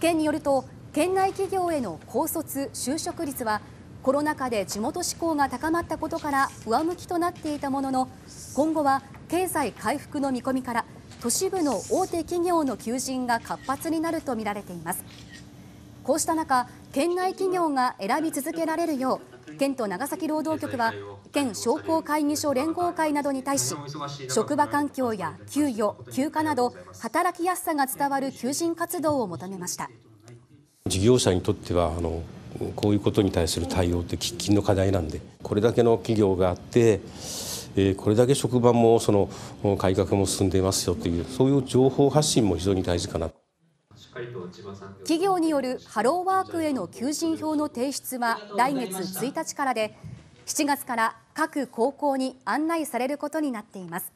県によると県内企業への高卒就職率はコロナ禍で地元志向が高まったことから上向きとなっていたものの今後は経済回復の見込みから都市部の大手企業の求人が活発になるとみられています。こうした中県内企業が選び続けられるよう県と長崎労働局は県商工会議所連合会などに対し職場環境や給与、休暇など働きやすさが伝わる求人活動を求めました。事業者にとってはあのこういうことに対する対応って喫緊の課題なんでこれだけの企業があってこれだけ職場もその改革も進んでいますよというそういう情報発信も非常に大事かな企業によるハローワークへの求人票の提出は来月1日からで7月から各高校に案内されることになっています。